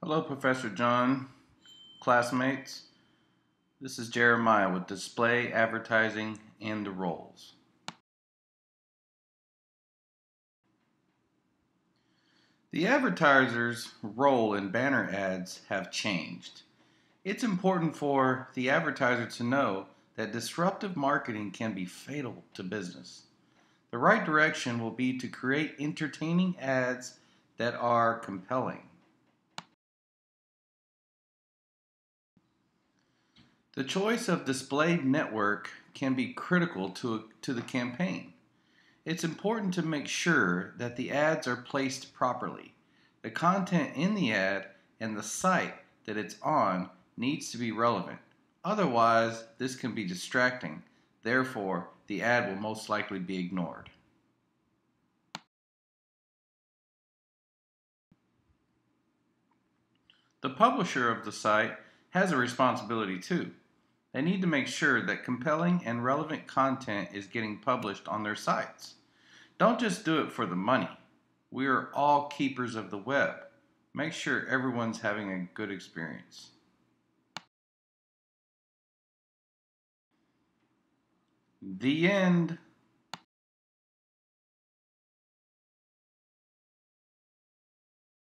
Hello, Professor John, classmates. This is Jeremiah with Display, Advertising, and the Roles. The advertiser's role in banner ads have changed. It's important for the advertiser to know that disruptive marketing can be fatal to business. The right direction will be to create entertaining ads that are compelling. The choice of displayed network can be critical to, to the campaign. It's important to make sure that the ads are placed properly. The content in the ad and the site that it's on needs to be relevant. Otherwise, this can be distracting. Therefore, the ad will most likely be ignored. The publisher of the site has a responsibility too. They need to make sure that compelling and relevant content is getting published on their sites. Don't just do it for the money. We are all keepers of the web. Make sure everyone's having a good experience. The end.